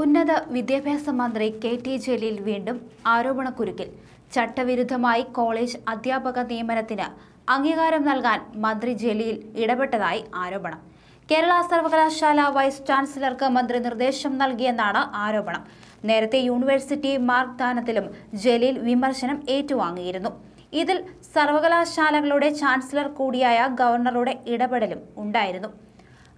ഉന്നത വിദ്യാഭ്യാസ മന്ത്രി കെ ടി ജലീൽ വീണ്ടും ആരോപണക്കുരുക്കിൽ. ചട്ടവിരുദ്ധമായി കോളേജ് അധ്യാപക നിയമനത്തിന് അംഗീകാരം നൽകാൻ മന്ത്രി ജലീൽ ഇടപെട്ടതായി ആരോപണം. കേരള സർവകലാശാല വൈസ് ചാൻസലർക്ക് മന്ത്രി നിർദ്ദേശം നൽകിയെന്നാണ് ആരോപണം. നേരത്തെ യൂണിവേഴ്സിറ്റി മാർഗ്ദാനത്തിലും ജലീൽ വിമർശനം ഏറ്റുവാങ്ങിയിരുന്നു. ഇതിൽ സർവകലാശാലകളുടെ ചാൻസലർ കൂടിയായ ഗവർണറുടെ ഇടപെടലും ഉണ്ടായിരുന്നു.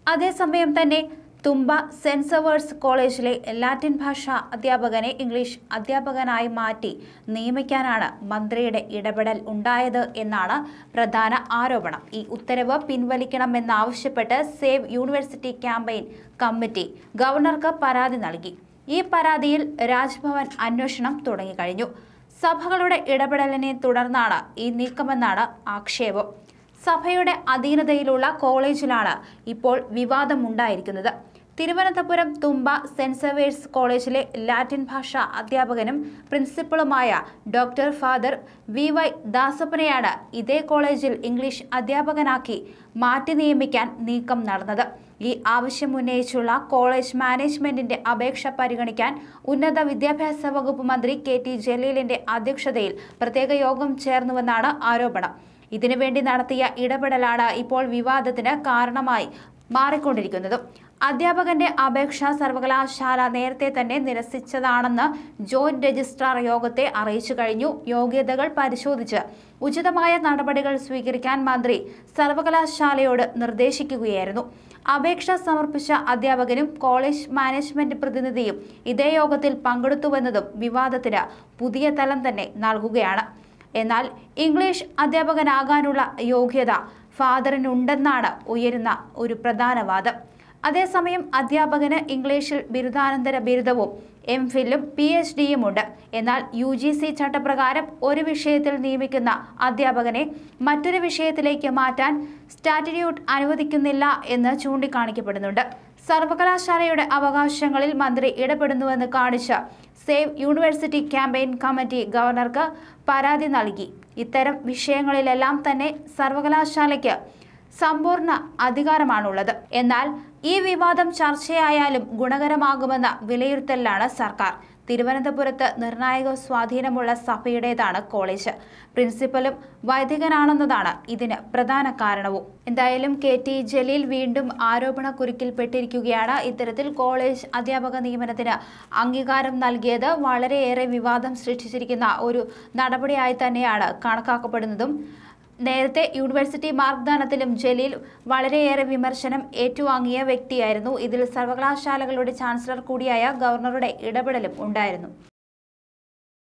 അതേസമയം തന്നെ തുമ്പ സെന്റ് സവേഴ്സ് കോളേജിലെ ലാറ്റിൻ ഭാഷാ അധ്യാപകനെ ഇംഗ്ലീഷ് അധ്യാപകനായി മാറ്റി നിയമിക്കാനാണ് മന്ത്രിയുടെ ഇടപെടൽ ഉണ്ടായത് എന്നാണ് പ്രധാന ആരോപണം. ഈ ഉത്തരവ് പിൻവലിക്കണമെന്നാവശ്യപ്പെട്ട് സേവ് യൂണിവേഴ്സിറ്റി ക്യാമ്പയിൻ കമ്മിറ്റി ഗവർണർക്ക് പരാതി നൽകി. ഈ പരാതിയിൽ രാജ്ഭവൻ അന്വേഷണം തുടങ്ങിക്കഴിഞ്ഞു. സഭകളുടെ ഇടപെടലിനെ തുടർന്നാണ് ഈ നീക്കമെന്നാണ് ആക്ഷേപം. സഭയുടെ അധീനതയിലുള്ള കോളേജിലാണ് ഇപ്പോൾ വിവാദമുണ്ടായിരിക്കുന്നത്. തിരുവനന്തപുരം തുമ്പ സെന്റ് സവേഴ്സ് കോളേജിലെ ലാറ്റിൻ ഭാഷാ അധ്യാപകനും പ്രിൻസിപ്പളുമായ ഡോക്ടർ ഫാദർ വി വൈ ദാസപ്പനെയാണ് ഇതേ കോളേജിൽ ഇംഗ്ലീഷ് അധ്യാപകനാക്കി മാറ്റി നിയമിക്കാൻ നീക്കം നടന്നത്. ഈ ആവശ്യം ഉന്നയിച്ചുള്ള കോളേജ് മാനേജ്മെന്റിന്റെ അപേക്ഷ പരിഗണിക്കാൻ ഉന്നത വിദ്യാഭ്യാസ വകുപ്പ് മന്ത്രി കെ ടി ജലീലിന്റെ അധ്യക്ഷതയിൽ പ്രത്യേക യോഗം ചേർന്നുവെന്നാണ് ആരോപണം. ഇതിനുവേണ്ടി നടത്തിയ ഇടപെടലാണ് ഇപ്പോൾ വിവാദത്തിന് കാരണമായി മാറിക്കൊണ്ടിരിക്കുന്നത്. അധ്യാപകന്റെ അപേക്ഷ സർവകലാശാല നേരത്തെ തന്നെ നിരസിച്ചതാണെന്ന് ജോയിന്റ് രജിസ്ട്രാർ യോഗത്തെ അറിയിച്ചു കഴിഞ്ഞു. യോഗ്യതകൾ പരിശോധിച്ച് ഉചിതമായ നടപടികൾ സ്വീകരിക്കാൻ മന്ത്രി സർവകലാശാലയോട് നിർദ്ദേശിക്കുകയായിരുന്നു. അപേക്ഷ സമർപ്പിച്ച അധ്യാപകനും കോളേജ് മാനേജ്മെന്റ് പ്രതിനിധിയും ഇതേ യോഗത്തിൽ പങ്കെടുത്തുവെന്നതും വിവാദത്തിന് പുതിയ തലം തന്നെ നൽകുകയാണ്. എന്നാൽ ഇംഗ്ലീഷ് അധ്യാപകനാകാനുള്ള യോഗ്യത ഫാദറിനുണ്ടെന്നാണ് ഉയരുന്ന ഒരു പ്രധാന വാദം. അതേസമയം അധ്യാപകന് ഇംഗ്ലീഷിൽ ബിരുദാനന്തര ബിരുദവും എം ഫില്ലും പി എച്ച് ഡിയും ഉണ്ട് എന്നാൽ യു ജി സി ചട്ടപ്രകാരം ഒരു വിഷയത്തിൽ നിയമിക്കുന്ന അധ്യാപകനെ മറ്റൊരു വിഷയത്തിലേക്ക് മാറ്റാൻ സ്റ്റാറ്റിറ്റ്യൂട്ട് അനുവദിക്കുന്നില്ല എന്ന് ചൂണ്ടിക്കാണിക്കപ്പെടുന്നുണ്ട്. സർവകലാശാലയുടെ അവകാശങ്ങളിൽ മന്ത്രി ഇടപെടുന്നുവെന്ന് കാണിച്ച് സേവ് യൂണിവേഴ്സിറ്റി ക്യാമ്പയിൻ കമ്മിറ്റി ഗവർണർക്ക് പരാതി നൽകി. ഇത്തരം വിഷയങ്ങളിലെല്ലാം തന്നെ സർവകലാശാലയ്ക്ക് സമ്പൂർണ അധികാരമാണുള്ളത്. എന്നാൽ ഈ വിവാദം ചർച്ചയായാലും ഗുണകരമാകുമെന്ന വിലയിരുത്തലിലാണ് സർക്കാർ. തിരുവനന്തപുരത്ത് നിർണായക സ്വാധീനമുള്ള സഭയുടേതാണ് കോളേജ്. പ്രിൻസിപ്പലും വൈദികനാണെന്നതാണ് ഇതിന് പ്രധാന കാരണവും. എന്തായാലും കെ ടി ജലീൽ വീണ്ടും ആരോപണ കുരുക്കിൽപ്പെട്ടിരിക്കുകയാണ് ഇത്തരത്തിൽ കോളേജ് അധ്യാപക നിയമനത്തിന് അംഗീകാരം നൽകിയത് വളരെയേറെ വിവാദം സൃഷ്ടിച്ചിരിക്കുന്ന ഒരു നടപടിയായി തന്നെയാണ് കണക്കാക്കപ്പെടുന്നതും. നേരത്തെ യൂണിവേഴ്സിറ്റി മാർഗ്ദാനത്തിലും ജലീൽ വളരെയേറെ വിമർശനം ഏറ്റുവാങ്ങിയ വ്യക്തിയായിരുന്നു. ഇതിൽ സർവകലാശാലകളുടെ ചാൻസലർ കൂടിയായ ഗവർണറുടെ ഇടപെടലും ഉണ്ടായിരുന്നു.